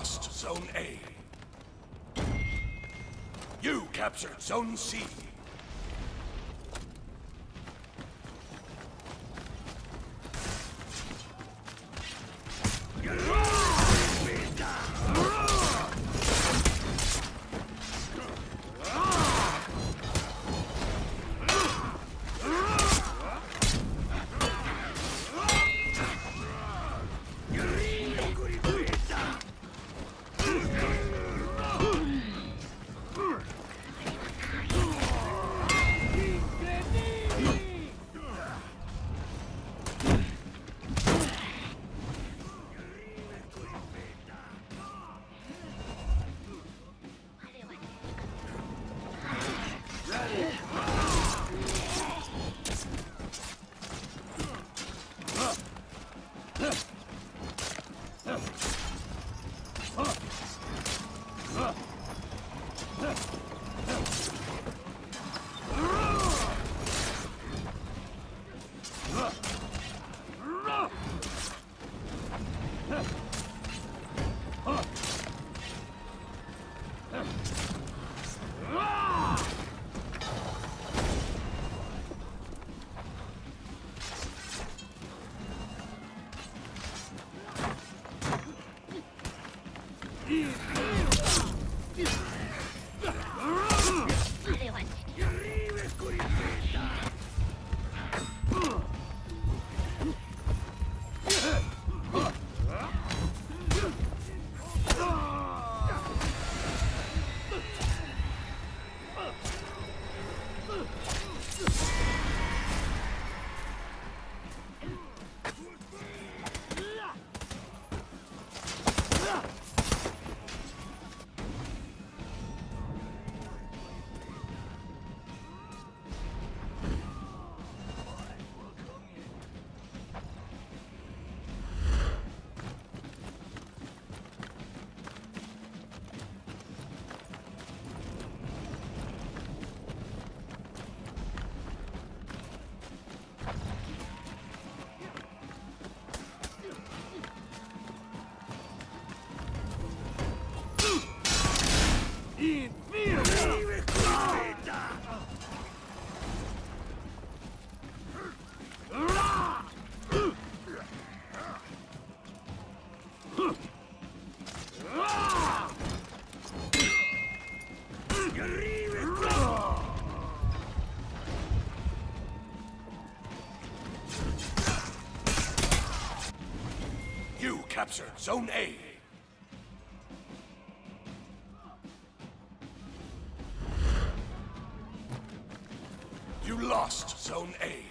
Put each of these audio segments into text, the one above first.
lost Zone A. You captured Zone C. You captured Zone A. You lost Zone A.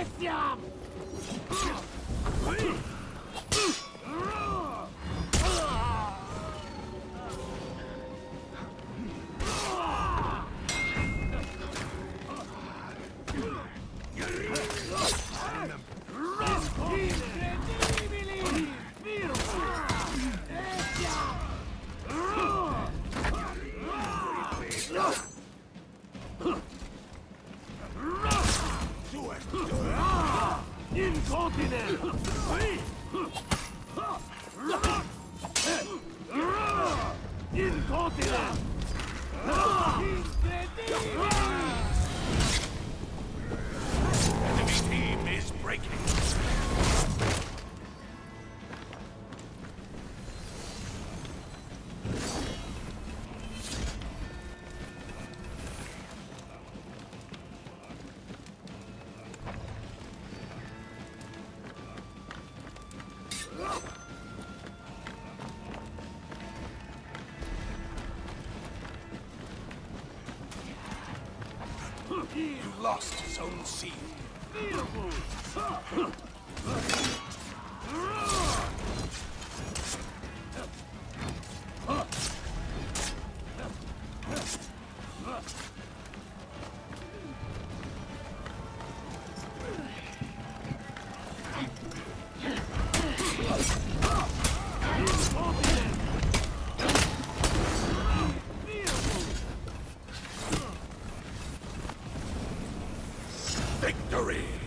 Etiam! Lost Zone C. Firmus! victory!